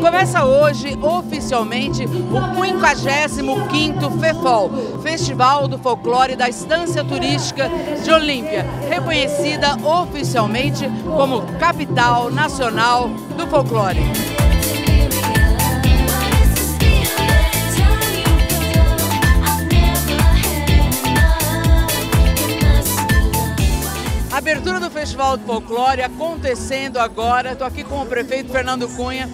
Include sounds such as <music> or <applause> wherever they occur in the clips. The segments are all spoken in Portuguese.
Começa hoje, oficialmente, o 55º FEFOL, Festival do Folclore da Estância Turística de Olímpia, reconhecida oficialmente como capital nacional do folclore. Abertura do Festival do Folclore acontecendo agora. Estou aqui com o prefeito Fernando Cunha.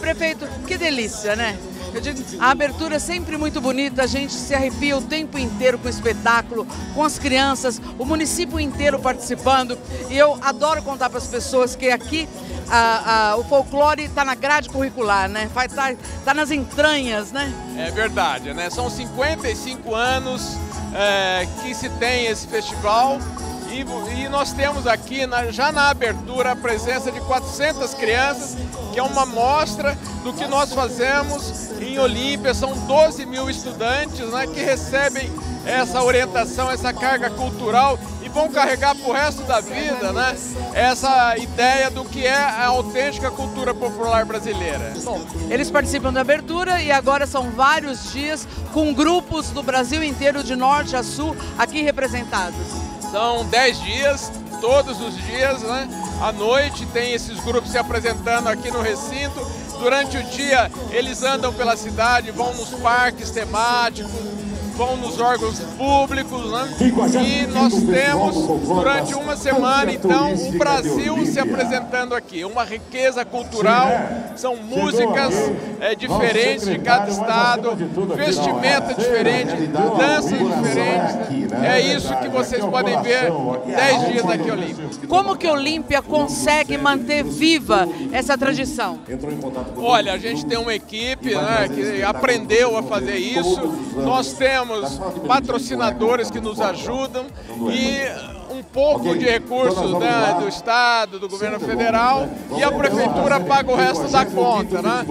Prefeito, que delícia, né? Digo, a abertura é sempre muito bonita, a gente se arrepia o tempo inteiro com o espetáculo, com as crianças, o município inteiro participando. E eu adoro contar para as pessoas que aqui a, a, o folclore está na grade curricular, né? Está tá nas entranhas, né? É verdade, né? São 55 anos é, que se tem esse festival e, e nós temos aqui, na, já na abertura, a presença de 400 crianças, que é uma mostra do que nós fazemos em Olímpia. São 12 mil estudantes né, que recebem essa orientação, essa carga cultural e vão carregar para o resto da vida né, essa ideia do que é a autêntica cultura popular brasileira. Bom, eles participam da abertura e agora são vários dias com grupos do Brasil inteiro, de norte a sul, aqui representados. São 10 dias, todos os dias, né? À noite tem esses grupos se apresentando aqui no recinto. Durante o dia eles andam pela cidade, vão nos parques temáticos, vão nos órgãos públicos, né? E nós temos durante uma semana, então, o Brasil se apresentando aqui. Uma riqueza cultural, são músicas é, diferentes de cada estado, vestimenta diferente, danças diferentes. Né? É isso que vocês podem ver 10 dias aqui Olímpia. Como que Olímpia consegue manter viva essa tradição? Olha, a gente tem uma equipe né, que aprendeu a fazer isso. Nós temos temos patrocinadores que nos ajudam e um pouco de recursos né, do Estado, do governo federal e a prefeitura paga o resto da conta. Né?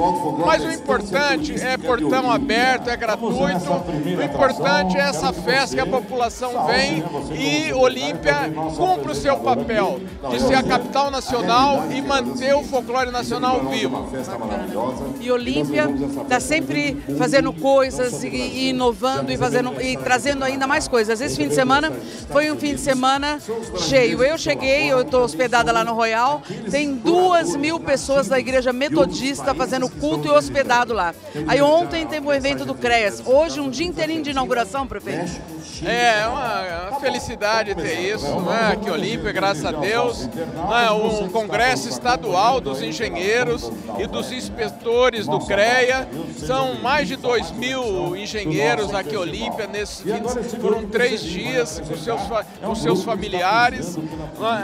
Mas o importante é portão aberto, é gratuito. O importante é essa festa que a população vem e Olímpia cumpre o seu papel de ser a capital nacional e manter o folclore nacional vivo. E Olímpia está sempre fazendo coisas e inovando e, fazendo, e trazendo ainda mais coisas. Esse fim de semana foi um fim de semana cheio. Eu cheguei, eu estou hospedada lá no Royal, tem duas mil pessoas da igreja metodista fazendo culto e hospedado lá. Aí ontem teve o evento do CREAS, hoje um dia inteirinho de inauguração, prefeito. É, é uma, é uma felicidade ter isso, né? aqui Olímpia, graças a Deus. Né? Um congresso estadual dos engenheiros e dos inspetores do CREA. São mais de dois mil engenheiros aqui Olímpia, nesses, foram três dias com seus, com seus familiares familiares.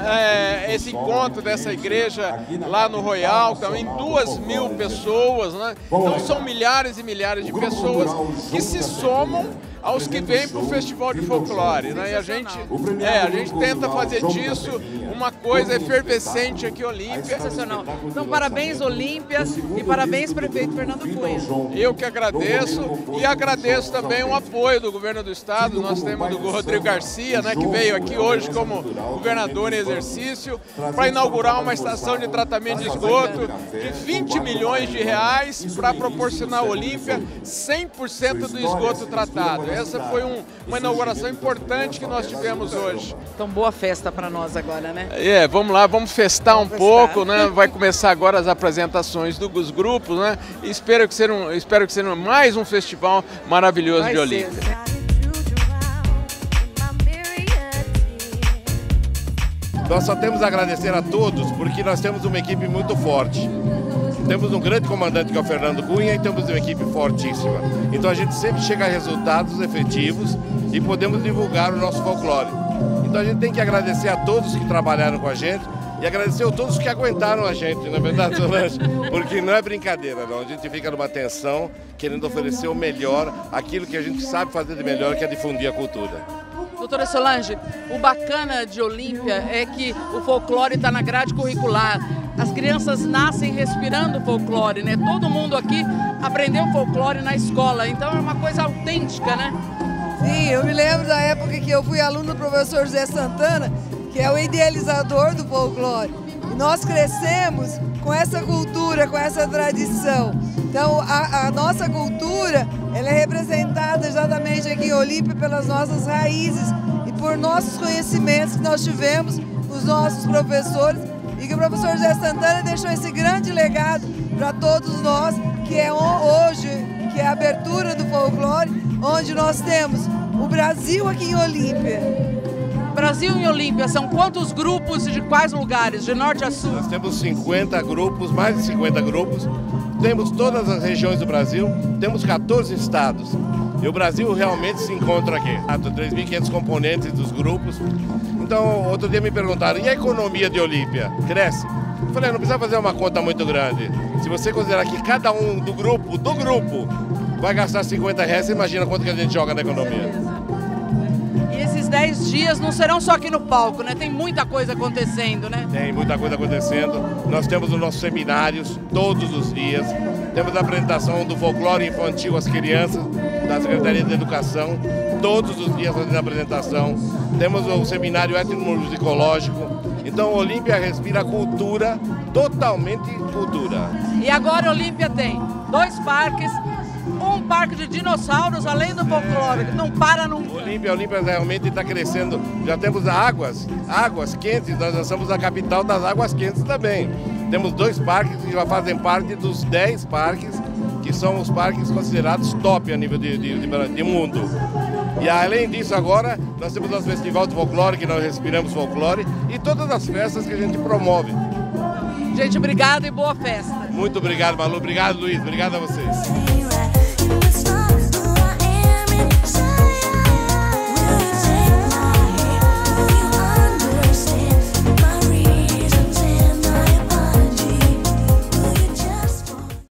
É, esse encontro dessa igreja lá no Royal, também duas mil pessoas, né? Então são milhares e milhares de pessoas que se somam aos que vêm para o Festival de Folclore. Né? E a gente, é, a gente tenta fazer disso uma coisa efervescente aqui Olímpia. Sensacional. Então, parabéns Olímpia e parabéns prefeito Fernando Cunha. Eu que agradeço e agradeço também o apoio do governo do estado. Nós temos do Rodrigo Garcia, né, que veio aqui hoje como governador em exercício para inaugurar uma estação de tratamento de esgoto de 20 milhões de reais para proporcionar à Olímpia 100% do esgoto tratado. Essa foi um, uma inauguração importante que nós tivemos hoje. Então, boa festa para nós agora, né? É, vamos lá, vamos festar vamos um festar. pouco, né? Vai começar agora as apresentações dos grupos, né? E espero que seja, um, espero que seja mais um festival maravilhoso Vai de Olímpia. Nós só temos a agradecer a todos porque nós temos uma equipe muito forte. Temos um grande comandante que é o Fernando Cunha e temos uma equipe fortíssima. Então a gente sempre chega a resultados efetivos e podemos divulgar o nosso folclore. Então a gente tem que agradecer a todos que trabalharam com a gente e agradecer a todos que aguentaram a gente, na é verdade, Solange? <laughs> Porque não é brincadeira, não. A gente fica numa tensão, querendo oferecer o melhor, aquilo que a gente sabe fazer de melhor, que é difundir a cultura. Doutora Solange, o bacana de Olímpia é que o folclore está na grade curricular. As crianças nascem respirando folclore, né? Todo mundo aqui aprendeu folclore na escola, então é uma coisa autêntica, né? Sim, eu me lembro da época que eu fui aluno do professor José Santana, que é o idealizador do folclore. E nós crescemos com essa cultura, com essa tradição. Então, a, a nossa cultura, ela é representada exatamente aqui em Olímpia pelas nossas raízes e por nossos conhecimentos que nós tivemos, os nossos professores, e que o professor José Santana deixou esse grande legado para todos nós, que é hoje, que é a abertura do folclore, onde nós temos o Brasil aqui em Olímpia, Brasil em Olímpia, são quantos grupos de quais lugares, de norte a sul? Nós temos 50 grupos, mais de 50 grupos. Temos todas as regiões do Brasil, temos 14 estados. E o Brasil realmente se encontra aqui. 3.500 componentes dos grupos. Então, outro dia me perguntaram, e a economia de Olímpia? Cresce? Eu falei, não precisa fazer uma conta muito grande. Se você considerar que cada um do grupo, do grupo, vai gastar 50 reais, você imagina quanto que a gente joga na economia esses 10 dias não serão só aqui no palco, né? Tem muita coisa acontecendo, né? Tem muita coisa acontecendo. Nós temos os nossos seminários todos os dias. Temos a apresentação do folclore infantil às crianças, da Secretaria de Educação, todos os dias fazendo a apresentação. Temos o seminário etnomusicológico. Então, Olímpia respira cultura, totalmente cultura. E agora Olímpia tem dois parques, um parque de dinossauros, além do folclore, que não para nunca. Olímpia, Olímpia realmente está crescendo. Já temos águas, águas quentes, nós já somos a capital das águas quentes também. Temos dois parques que já fazem parte dos 10 parques que são os parques considerados top a nível de, de, de, de mundo. E além disso, agora nós temos o Festival de Folclore, que nós respiramos folclore, e todas as festas que a gente promove. Gente, obrigado e boa festa. Muito obrigado, Malu. Obrigado, Luiz. Obrigado a vocês.